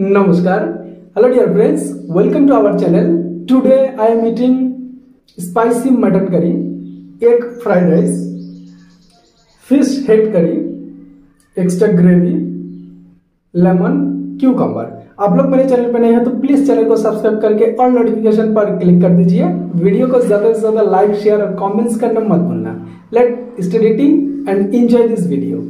नमस्कार hello dear friends welcome to our channel today I am eating spicy mutton curry एक fried rice fish head curry extra gravy lemon Q cucumber आप लोग मेरे channel पर नए हैं तो प्लीज़ चैनल को सब्सक्राइब करके और नोटिफिकेशन पर क्लिक कर दीजिए। वीडियो को ज़्यादा से ज़्यादा लाइक शेयर और कॉमेंट्स करना मत भूलना। Let start eating and enjoy this video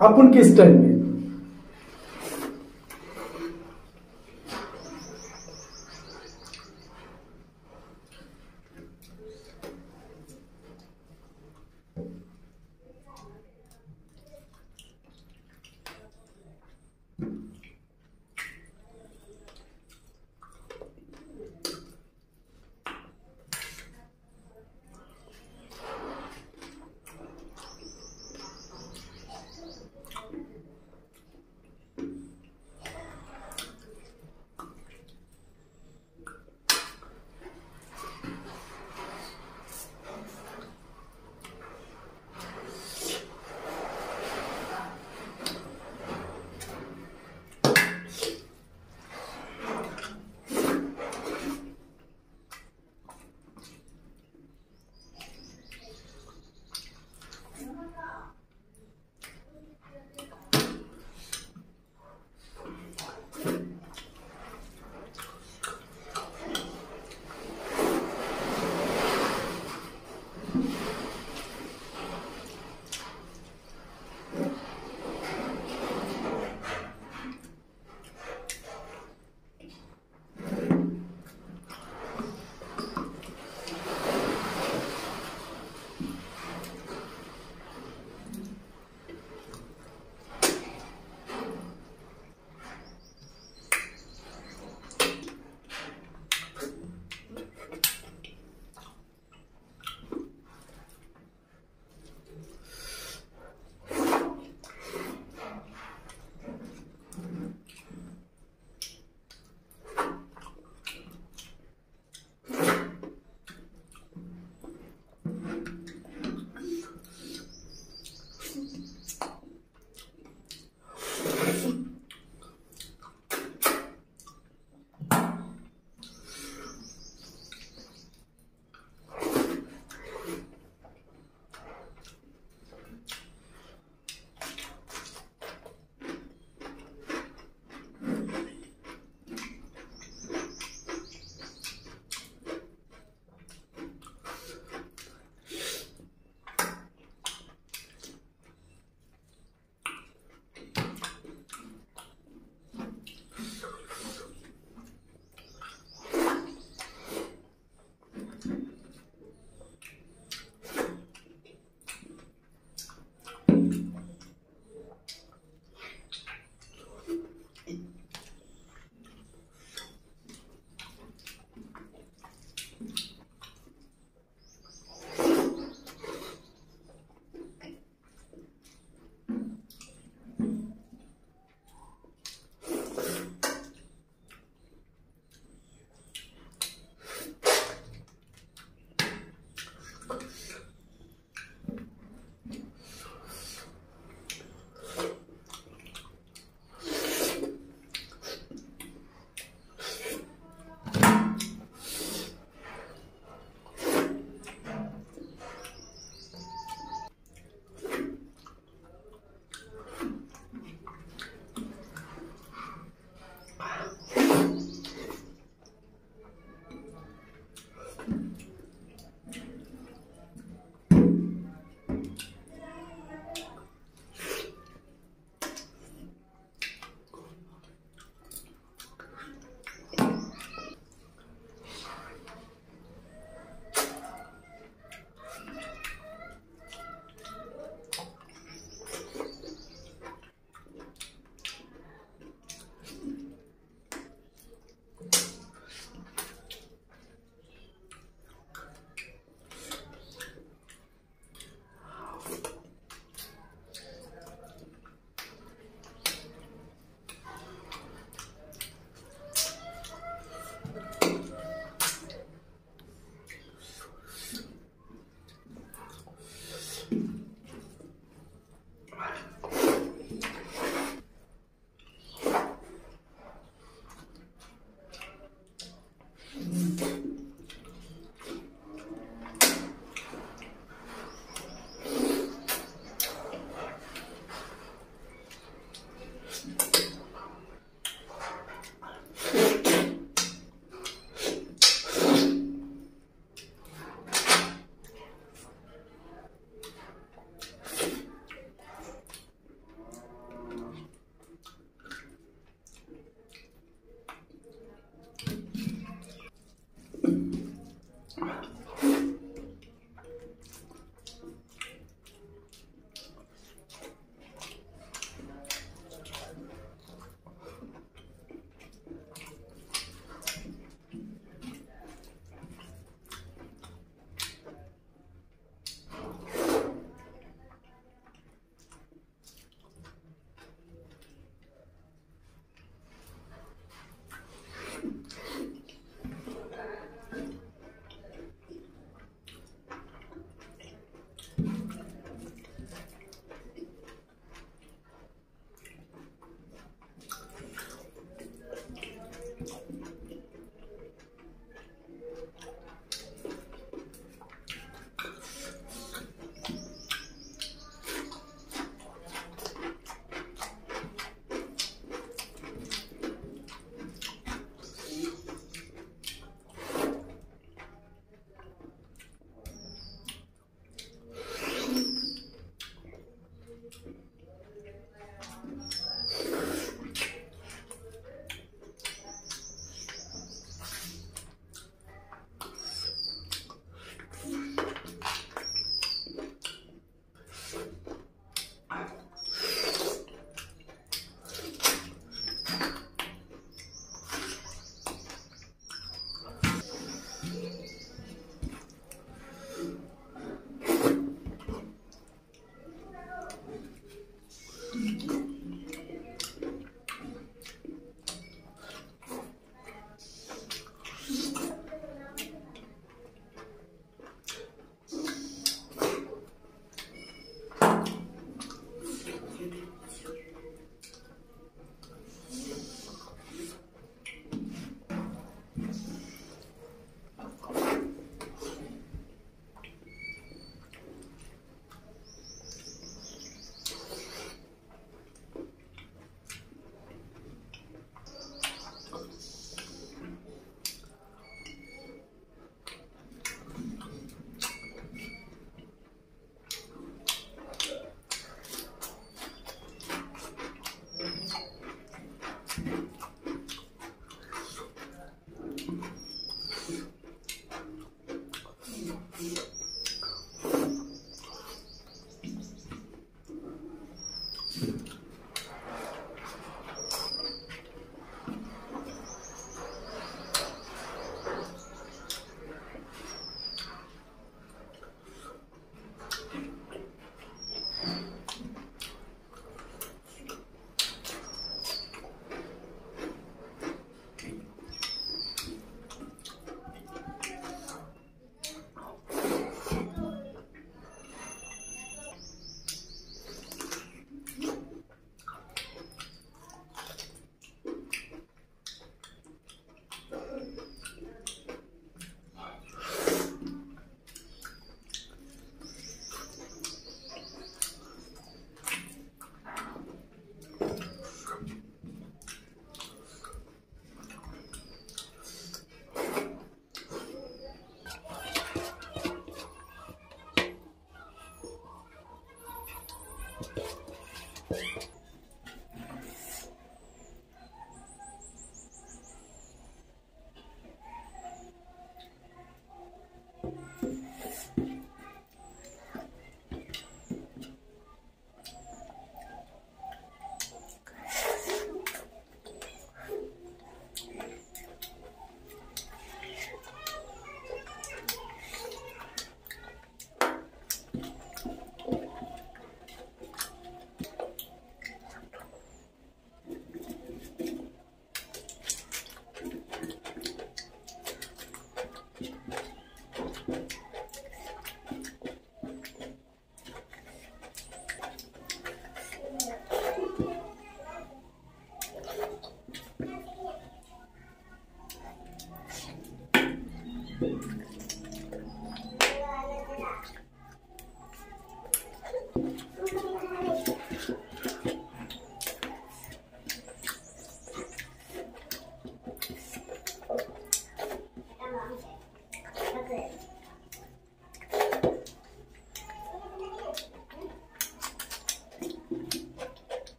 अपन किस टाइम में?